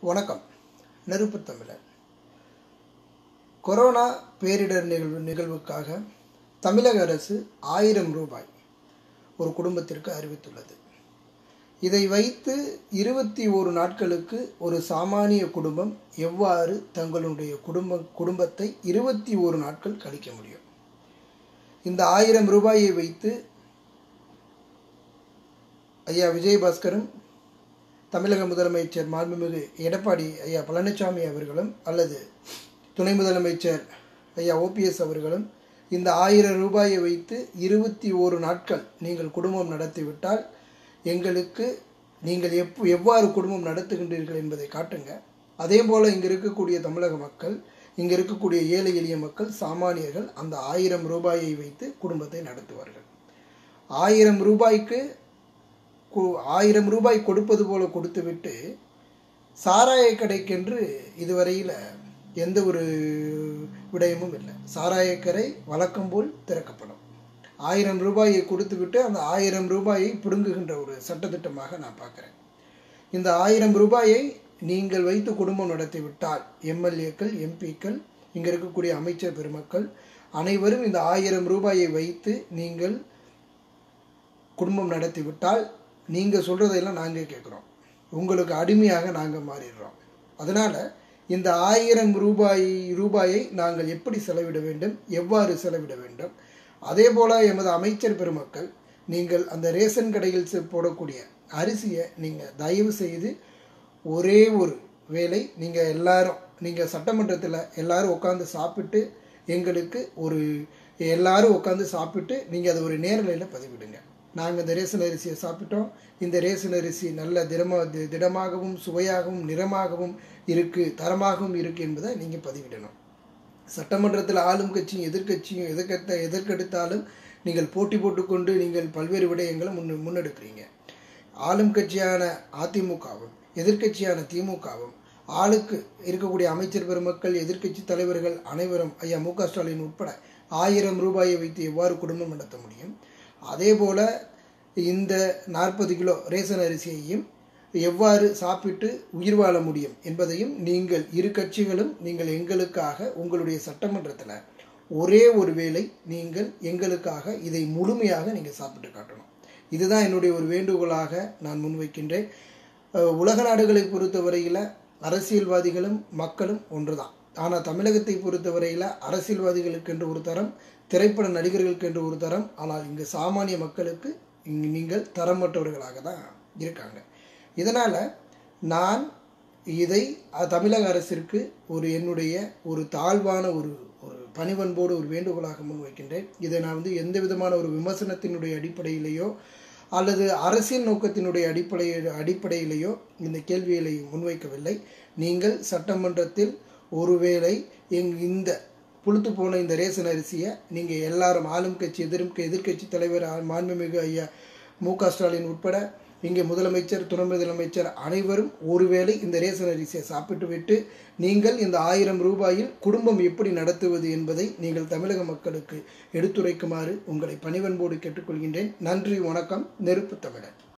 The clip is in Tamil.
வணக்கம். நெருப்பு தமிழர். கொரோனா பேரிடர் நிகழ்வு நிகழ்வுக்காக தமிழக அரசு ஆயிரம் ரூபாய் ஒரு குடும்பத்திற்கு அறிவித்துள்ளது. இதை வைத்து இருபத்தி ஒரு நாட்களுக்கு ஒரு சாமானிய குடும்பம் எவ்வாறு தங்களுடைய குடும்ப குடும்பத்தை இருபத்தி ஒரு நாட்கள் கழிக்க முடியும்? இந்த ஆயிரம் ரூபாயை வைத்து ஐயா விஜயபாஸ்கரும் தமிழக முதலமைச்சர் மாண்புமிகு எடப்பாடி ஐயா பழனிசாமி அவர்களும் அல்லது துணை முதலமைச்சர் ஐயா ஓபிஎஸ் அவர்களும் இந்த ஆயிரம் ரூபாயை வைத்து இருபத்தி ஓரு நாட்கள் நீங்கள் குடும்பம் நடத்திவிட்டால் எங்களுக்கு நீங்கள் எப் எவ்வாறு குடும்பம் நடத்துகின்றீர்கள் என்பதை காட்டுங்க. அதே போல் இங்கே இருக்கக்கூடிய தமிழக மக்கள் இங்கே இருக்கக்கூடிய ஏழை எளிய மக்கள் சாமானியர்கள் அந்த ஆயிரம் ரூபாயை வைத்து குடும்பத்தை நடத்துவார்கள். ஆயிரம் ரூபாய்க்கு ஆயிரம் ரூபாய் கொடுப்பது போல கொடுத்துவிட்டு சாராய கடைக்கென்று இதுவரையில் எந்த ஒரு விடயமும் இல்லை. சாராயக்கடை வழக்கம் போல் திறக்கப்படும். ஆயிரம் ரூபாயை கொடுத்துவிட்டு அந்த ஆயிரம் ரூபாயை பிடுங்குகின்ற ஒரு சட்டத்திட்டமாக நான் பார்க்குறேன். இந்த ஆயிரம் ரூபாயை நீங்கள் வைத்து குடும்பம் நடத்திவிட்டால் எம்எல்ஏக்கள் எம்பிக்கள் இங்கே இருக்கக்கூடிய அமைச்சர் பெருமக்கள் அனைவரும் இந்த ஆயிரம் ரூபாயை வைத்து நீங்கள் குடும்பம் நடத்திவிட்டால் நீங்கள் சொல்கிறதையெல்லாம் நாங்கள் கேட்குறோம் உங்களுக்கு அடிமையாக நாங்கள் மாறிடுறோம். அதனால் இந்த ஆயிரம் ரூபாய் ரூபாயை நாங்கள் எப்படி செலவிட வேண்டும்? எவ்வாறு செலவிட வேண்டும்? அதே போல் எமது அமைச்சர் பெருமக்கள் நீங்கள் அந்த ரேஷன் கடையில் செ- போடக்கூடிய அரிசியை நீங்கள் தயவு செய்து ஒரே ஒரு வேலை நீங்கள் எல்லாரும் நீங்கள் சட்டமன்றத்தில் எல்லாரும் உட்காந்து சாப்பிட்டு எங்களுக்கு ஒரு எல்லாரும் உட்காந்து சாப்பிட்டு நீங்கள் அதை ஒரு நேரலையில் பதிவிடுங்க. நாங்கள் இந்த ரேஷன் அரிசியை சாப்பிட்டோம். இந்த ரேஷன் அரிசி நல்ல திடமா தி- திடமாகவும் சுவையாகவும் நிறமாகவும் இருக்குது தரமாகவும் இருக்குது என்பதை நீங்கள் பதிவிடணும். சட்டமன்றத்தில் ஆளும் கட்சியும் எதிர்க்கட்சியும் எதிர்க்கத்த எதிர்க்கெடுத்தாலும் நீங்கள் போட்டி போட்டுக்கொண்டு நீங்கள் பல்வேறு விடயங்களை முன் முன்னெடுக்கிறீங்க. ஆளும் கட்சியான அதிமுகவும் எதிர்க்கட்சியான திமுகவும் ஆளுக்கு இருக்கக்கூடிய அமைச்சர் பெருமக்கள் எதிர்க்கட்சி தலைவர்கள் அனைவரும் ஐயா மு க ஸ்டாலின் உட்பட ஆயிரம் ரூபாயை வைத்து எவ்வாறு குடும்பம் நடத்த முடியும்? அதே போல் இந்த நாற்பது கிலோ ரேசன் அரிசியையும் எவ்வாறு சாப்பிட்டு உயிர் வாழ முடியும் என்பதையும் நீங்கள் இரு கட்சிகளும் நீங்கள் எங்களுக்காக உங்களுடைய சட்டமன்றத்தில் ஒரே ஒரு வேளை நீங்கள் எங்களுக்காக இதை முழுமையாக நீங்கள் சாப்பிட்டு காட்டணும். இதுதான் என்னுடைய ஒரு வேண்டுகோளாக நான் முன்வைக்கின்றேன். உலக நாடுகளை பொறுத்தவரையில் அரசியல்வாதிகளும் மக்களும் ஒன்றுதான். ஆனால் தமிழகத்தை பொறுத்தவரையில் அரசியல்வாதிகளுக்கென்று ஒரு தரம் திரைப்பட நடிகர்களுக்கென்று ஒரு தரம். ஆனால் இங்கு சாமானிய மக்களுக்கு இங்கு நீங்கள் தரமற்றவர்களாக தான் இருக்காங்க. இதனால் நான் இதை தமிழக அரசிற்கு ஒரு என்னுடைய ஒரு தாழ்வான ஒரு ஒரு பணிவன்போடு ஒரு வேண்டுகோளாக முன்வைக்கின்றேன். இதை நான் வந்து எந்த விதமான ஒரு விமர்சனத்தினுடைய அடிப்படையிலேயோ அல்லது அரசியல் நோக்கத்தினுடைய அடிப்படையில் அடிப்படையிலேயோ இந்த கேள்விகளை முன்வைக்கவில்லை. நீங்கள் சட்டமன்றத்தில் ஒருவேளை எங் இந்த புழுத்து போன இந்த ரேஷன் அரிசியை நீங்கள் எல்லாரும் ஆளும் கட்சி எதிரும் எதிர்க்கட்சி தலைவர் ஆ- மாண்புமிகு ஐயா மு க ஸ்டாலின் உட்பட இங்கே முதலமைச்சர் துணை முதலமைச்சர் அனைவரும் ஒருவேளை இந்த ரேஷன் அரிசியை சாப்பிட்டுவிட்டு நீங்கள் இந்த ஆயிரம் ரூபாயில் குடும்பம் எப்படி நடத்துவது என்பதை நீங்கள் தமிழக மக்களுக்கு எடுத்துரைக்குமாறு உங்களை பணிவன்போடு கேட்டுக்கொள்கின்றேன். நன்றி வணக்கம். நெருப்பு தமிழன்